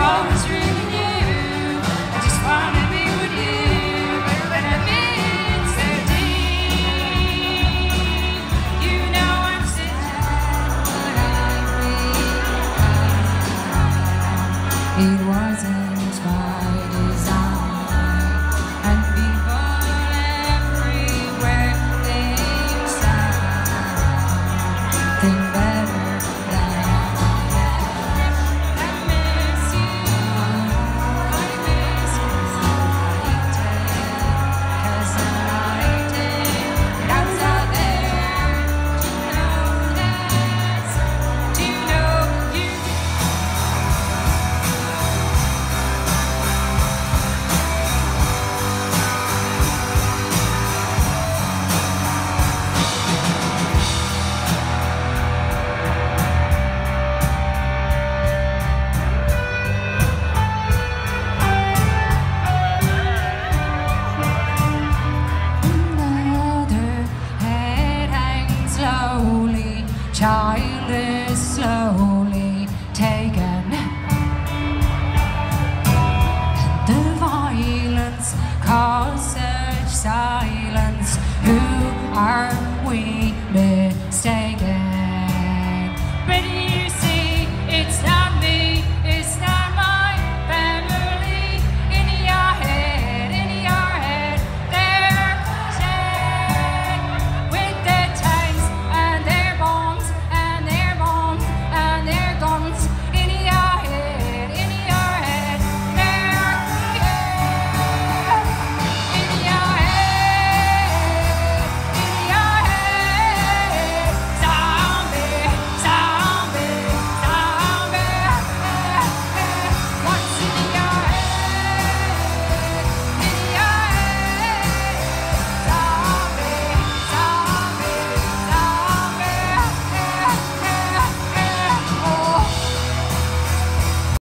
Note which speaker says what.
Speaker 1: rose is slowly taken And the violence silence. Who are